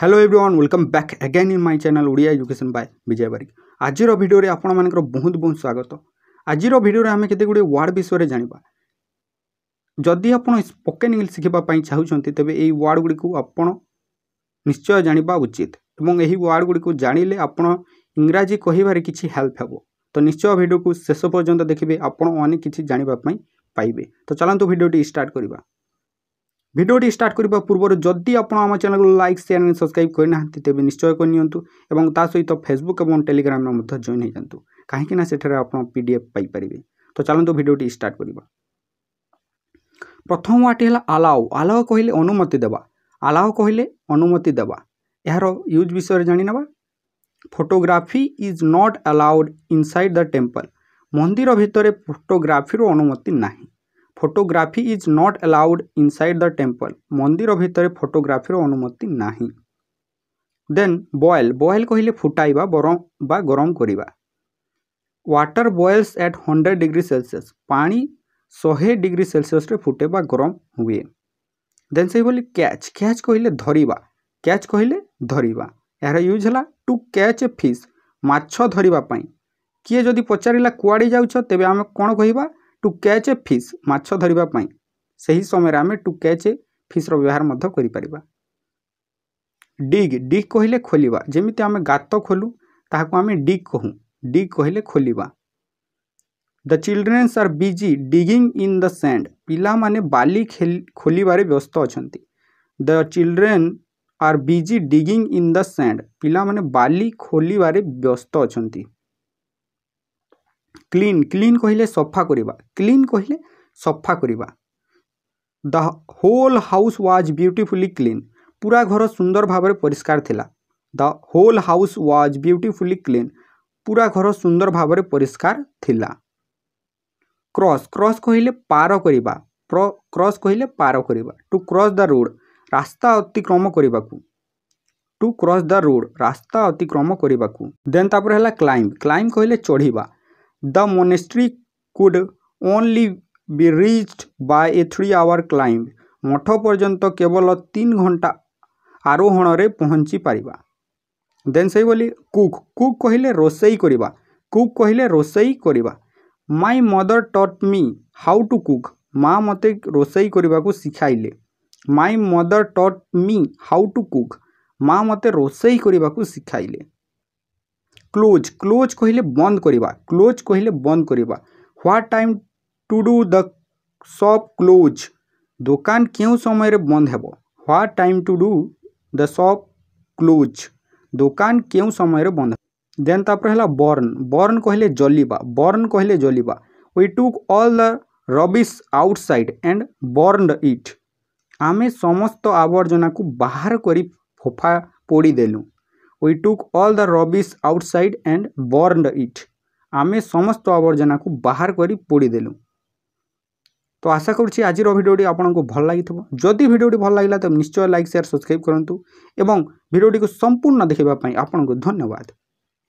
Hello everyone welcome back again in my channel Odia education by Bijay Barik ଆଜିର ଭିଡ଼ିଓରେ ଆପଣମାନଙ୍କର ବହୁତ ବହୁତ ସ୍ୱାଗତ ଆଜିର ଭିଡ଼ିଓରେ ଆମେ କେତେ ଗୁଡ଼ିଏ ୱାର୍ଡ଼ ବିଷୟରେ ଜାଣିବା ଯଦି ଆପଣ ସ୍ପୋକେନ୍ ଇଂଲିଶ ଶିଖିବା ପାଇଁ ଚାହୁଁଛନ୍ତି ତେବେ ଏହି ୱାର୍ଡ଼ ଗୁଡ଼ିକୁ ଆପଣ ନିଶ୍ଚୟ ଜାଣିବା ଉଚିତ ଏବଂ ଏହି ୱାର୍ଡ଼ ଗୁଡ଼ିକୁ ଜାଣିଲେ ଆପଣ ଇଂରାଜୀ କହିବାରେ କିଛି ହେଲ୍ପ ହେବ ତ ନିଶ୍ଚୟ ଭିଡ଼ିଓକୁ ଶେଷ ପର୍ଯ୍ୟନ୍ତ ଦେଖିବେ ଆପଣ ଅନେକ କିଛି ଜାଣିବା ପାଇଁ ପାଇବେ ତ ଚାଲନ୍ତୁ ଭିଡ଼ିଓଟି ଷ୍ଟାର୍ଟ କରିବା ভিডিওটি স্টার্ট করা পূর্বর যদি আপনার আমার চ্যানেল লাইক সেয়ার এবং সবসক্রাইব করে না তেমনি নিশ্চয় করে নিয়ন্তু এবং তা সহিত ফেসবুক এবং টেলিগ্রামে মধ্যে জয়েন হয়ে যাতে কাহিঁকি না সেঠারে আপনার পিডিএফ পাইপারে তো চালু ভিডিওটি স্টার্ট করা প্রথম ওয়ার্ডটি হল আলাও আলাও কহিলে অনুমতি দেওয়া আলাও কহিলে অনুমতি দেওয়া এর ইউজ বিষয়ে জাঁ নেওয়া photography is not allowed inside the temple মন্দির ভিতরে ফটোগ্রাফির অনুমতি ନାହିଁ photography is not allowed inside the temple ମନ୍ଦିର ଭିତରେ ଫଟୋଗ୍ରାଫିର ଅନୁମତି ନାହିଁ ଦେନ୍ ବଏଲ୍ ବଏଲ୍ କହିଲେ ଫୁଟାଇବା ବରଂ ବା ଗରମ କରିବା water boils at hundred degree Celsius ପାଣି ଶହେ ଡିଗ୍ରୀ ସେଲସିୟସ୍ରେ ଫୁଟେ ବା ଗରମ ହୁଏ ଦେନ୍ ସେହିଭଳି କ୍ୟାଚ୍ କ୍ୟାଚ୍ କହିଲେ ଧରିବା କ୍ୟାଚ୍ କହିଲେ ଧରିବା ଏହାର ୟୁଜ୍ ହେଲା ଟୁ କ୍ୟାଚ୍ ଏ ଫିସ୍ ମାଛ ଧରିବା ପାଇଁ କିଏ ଯଦି ପଚାରିଲା କୁଆଡ଼େ ଯାଉଛ ତେବେ ଆମେ କ'ଣ କହିବା टू कैच ए फिश मछ धरवाई से ही समय आम टू कैच ए फिश्र व्यवहार कर डिग डिग कहले खोल जमी आम गात खोलू ताकूम डिग कहूँ डिग कहले खोल the children's are busy digging in the sand पाने बाली खोल व्यस्त अच्छा the children are busy digging in the sand पाने बाली खोल व्यस्त अच्छा କ୍ଲିନ୍ କ୍ଲିନ୍ କହିଲେ ସଫା କରିବା କ୍ଲିନ୍ କହିଲେ ସଫା କରିବା the whole house was beautifully clean ପୁରା ଘର ସୁନ୍ଦର ଭାବରେ ପରିଷ୍କାର ଥିଲା the whole house was beautifully clean ପୁରା ଘର ସୁନ୍ଦର ଭାବରେ ପରିଷ୍କାର ଥିଲା କ୍ରସ୍ କ୍ରସ୍ କହିଲେ ପାର କରିବା କ୍ରସ୍ କହିଲେ ପାର କରିବା ଟୁ କ୍ରସ୍ ଦ ରୋଡ଼ ରାସ୍ତା ଅତିକ୍ରମ କରିବାକୁ ଟୁ କ୍ରସ୍ ଦ ରୋଡ଼ ରାସ୍ତା ଅତିକ୍ରମ କରିବାକୁ ଦେନ୍ ତାପରେ ହେଲା କ୍ଲାଇମ୍ବ କ୍ଲାଇମ୍ବ କହିଲେ ଚଢ଼ିବା The monastery could only be reached by a three-hour climb. ମଠ ପର୍ଯ୍ୟନ୍ତ କେବଳ ତିନି ଘଣ୍ଟା ଆରୋହଣରେ ପହଞ୍ଚି ପାରିବା ଦେନ୍ ସେଇଭଳି କୁକ୍ କୁକ୍ କହିଲେ ରୋଷେଇ କରିବା କୁକ୍ କହିଲେ ରୋଷେଇ କରିବା ମାଇ ମଦର୍ ଟଟ୍ ମି ହାଉ ଟୁ କୁକ୍ ମା ମୋତେ ରୋଷେଇ କରିବାକୁ ଶିଖାଇଲେ ମାଇ ମଦର୍ ଟଟ୍ ମି ହାଉ ଟୁ କୁକ୍ ମା ମୋତେ ରୋଷେଇ କରିବାକୁ ଶିଖାଇଲେ क्लोज क्लोज कहले बंद করা ক্লোজ কহিলে বন্ধ করা what time to do the shop close দোকান কেউ সময়ের বন্ধ হব what time to do the shop close दुकान के समय बंद देन तापर है बर्न बर्न कहले जल्वा बर्न कहले जल्वा we took all the rubbish outside and burn it आमे समस्त आवर्जना को बाहर करी फोफा पोड़ीदेलु we took all the rubbish outside and burn it आम समस्त आवर्जना को बाहर कर पोड़ीदेलु तो आशा करुच्छी आज भिडियोटी आपको भल लगे जदि भिडी भल लगे तो निश्चय लाइक सेयार सब्सक्राइब करूँ और भिडियोटी को संपूर्ण देखापी आपको धन्यवाद